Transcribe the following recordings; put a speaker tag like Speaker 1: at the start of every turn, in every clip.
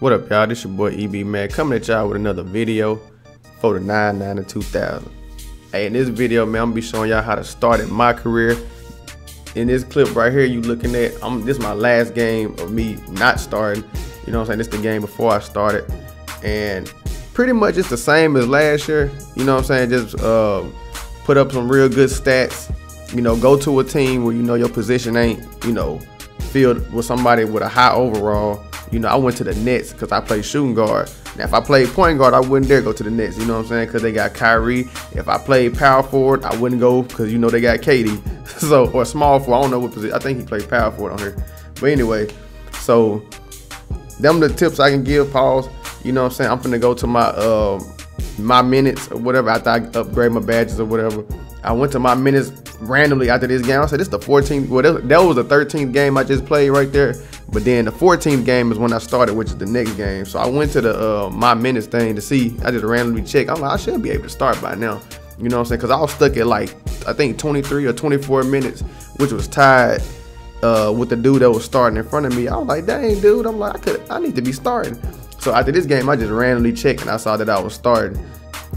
Speaker 1: What up, y'all? This your boy EB Man coming at y'all with another video for the 99 and 2000. Hey, in this video, man, I'm gonna be showing y'all how to start in my career. In this clip right here, you looking at, I'm this is my last game of me not starting. You know what I'm saying? This is the game before I started. And pretty much it's the same as last year. You know what I'm saying? Just uh, put up some real good stats. You know, go to a team where you know your position ain't, you know, filled with somebody with a high overall you know, I went to the Nets because I play shooting guard. Now, if I played point guard, I wouldn't dare go to the Nets. You know what I'm saying? Because they got Kyrie. If I played power forward, I wouldn't go because you know they got KD. So or small forward. I don't know what position. I think he played power forward on here. But anyway, so them the tips I can give. Pause. You know what I'm saying? I'm gonna go to my uh, my minutes or whatever after I upgrade my badges or whatever. I went to my minutes randomly after this game. I said, "This is the 14th. Well, that was the 13th game I just played right there." But then the 14th game is when I started, which is the next game. So I went to the uh, my minutes thing to see. I just randomly checked. I'm like, I should be able to start by now. You know what I'm saying? Because I was stuck at like I think 23 or 24 minutes, which was tied uh, with the dude that was starting in front of me. I was like, dang, dude. I'm like, I could, I need to be starting. So after this game, I just randomly checked and I saw that I was starting.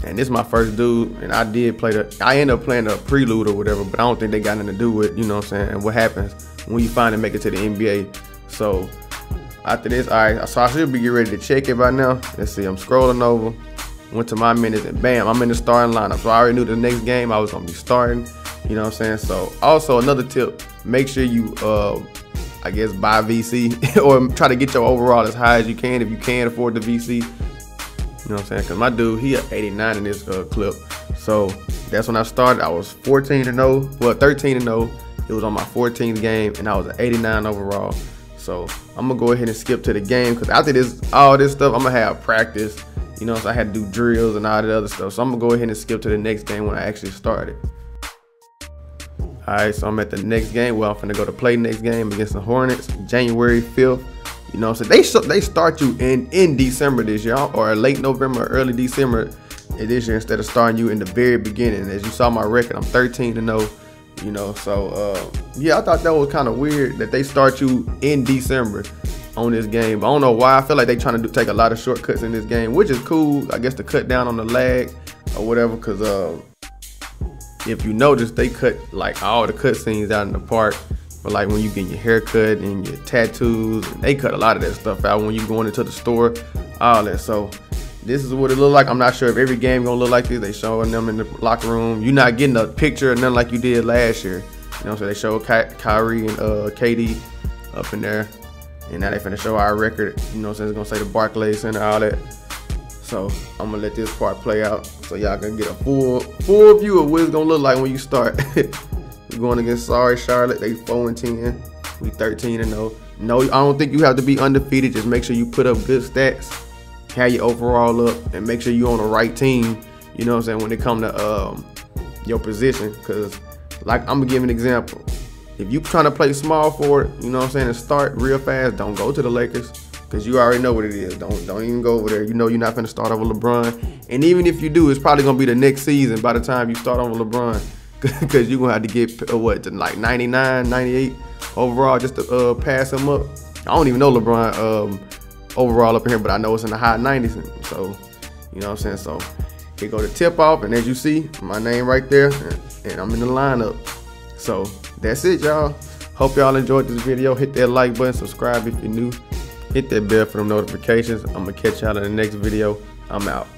Speaker 1: And this is my first dude, and I did play the. I ended up playing the prelude or whatever, but I don't think they got nothing to do with, you know what I'm saying, and what happens when you finally make it to the NBA. So after this, all right, so I should be getting ready to check it by now. Let's see, I'm scrolling over, went to my minutes, and bam, I'm in the starting lineup. So I already knew the next game I was gonna be starting. You know what I'm saying? So also another tip, make sure you uh I guess buy VC or try to get your overall as high as you can if you can afford the VC. You know what I'm saying? Cause my dude, he at 89 in this uh, clip. So that's when I started. I was 14 and 0, well 13 and 0. It was on my 14th game, and I was at 89 overall. So I'm gonna go ahead and skip to the game because after this, all this stuff, I'm gonna have practice. You know, so I had to do drills and all that other stuff. So I'm gonna go ahead and skip to the next game when I actually started. All right, so I'm at the next game. Well, I'm gonna go to play next game against the Hornets, January 5th. You know, so they they start you in in December this year, or late November, early December this year, instead of starting you in the very beginning. As you saw my record, I'm 13 to 0 you know. So uh, yeah, I thought that was kind of weird that they start you in December on this game. But I don't know why. I feel like they trying to do, take a lot of shortcuts in this game, which is cool. I guess to cut down on the lag or whatever. Cause uh, if you notice, they cut like all the cut scenes out in the park. But like when you get your haircut and your tattoos, and they cut a lot of that stuff out when you going into the store, all that. So this is what it look like. I'm not sure if every game gonna look like this. They showing them in the locker room. You're not getting a picture of nothing like you did last year. You know, so they show Ky Kyrie and uh, KD up in there, and now they finna show our record. You know, what i'm it's gonna say the Barclays Center, all that. So I'm gonna let this part play out, so y'all can get a full full view of what it's gonna look like when you start. We're going against sorry Charlotte. They 4 and 10. We 13 and 0. No, I don't think you have to be undefeated. Just make sure you put up good stats have your overall up, and make sure you're on the right team. You know what I'm saying when it come to um, your position, because like I'm gonna give an example. If you trying to play small forward, you know what I'm saying, and start real fast, don't go to the Lakers. Cause you already know what it is. Don't don't even go over there. You know you're not gonna start over LeBron. And even if you do, it's probably gonna be the next season by the time you start over LeBron. Cause you're gonna have to get uh, what like 99, 98 overall just to uh, pass him up. I don't even know LeBron um, overall up here, but I know it's in the high 90s. So, you know what I'm saying? So, here go the tip off, and as you see, my name right there, and I'm in the lineup. So, that's it, y'all. Hope y'all enjoyed this video. Hit that like button, subscribe if you're new. Hit that bell for them notifications. I'm going to catch y'all in the next video. I'm out.